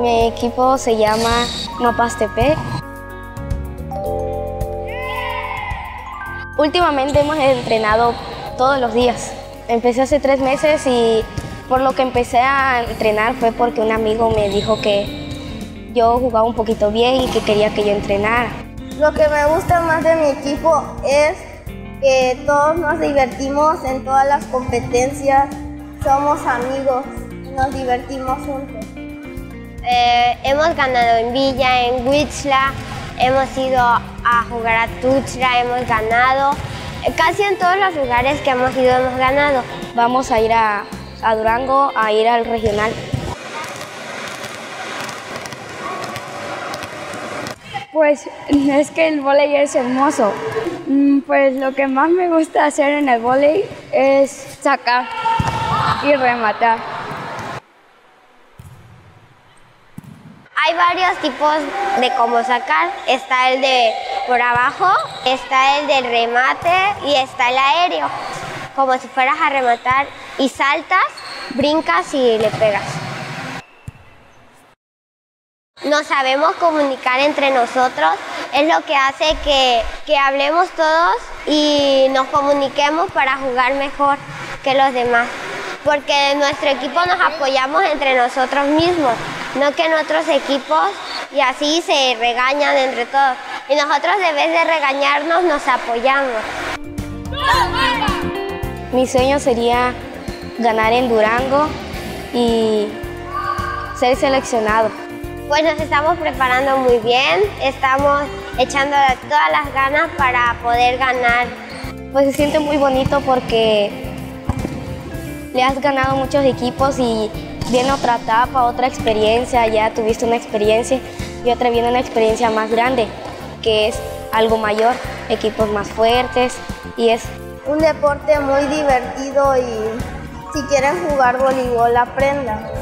Mi equipo se llama Mapas TP. Últimamente hemos entrenado todos los días. Empecé hace tres meses y por lo que empecé a entrenar fue porque un amigo me dijo que yo jugaba un poquito bien y que quería que yo entrenara. Lo que me gusta más de mi equipo es que todos nos divertimos en todas las competencias, somos amigos nos divertimos juntos. Eh, hemos ganado en Villa, en Huitzla, hemos ido a jugar a Tuchra, hemos ganado. Casi en todos los lugares que hemos ido hemos ganado. Vamos a ir a, a Durango, a ir al regional. Pues es que el vóley es hermoso. Mm, Pues lo que más me gusta hacer en el vóley es sacar y rematar. Hay varios tipos de cómo sacar. Está el de por abajo, está el del remate y está el aéreo. Como si fueras a rematar y saltas, brincas y le pegas. Nos sabemos comunicar entre nosotros, es lo que hace que, que hablemos todos y nos comuniquemos para jugar mejor que los demás. Porque en nuestro equipo nos apoyamos entre nosotros mismos, no que en otros equipos y así se regañan entre todos. Y nosotros en vez de regañarnos nos apoyamos. Mi sueño sería ganar en Durango y ser seleccionado. Pues nos estamos preparando muy bien, estamos echando todas las ganas para poder ganar. Pues se siente muy bonito porque le has ganado muchos equipos y viene otra etapa, otra experiencia, ya tuviste una experiencia y otra viene una experiencia más grande, que es algo mayor, equipos más fuertes y es Un deporte muy divertido y si quieren jugar voleibol aprendan.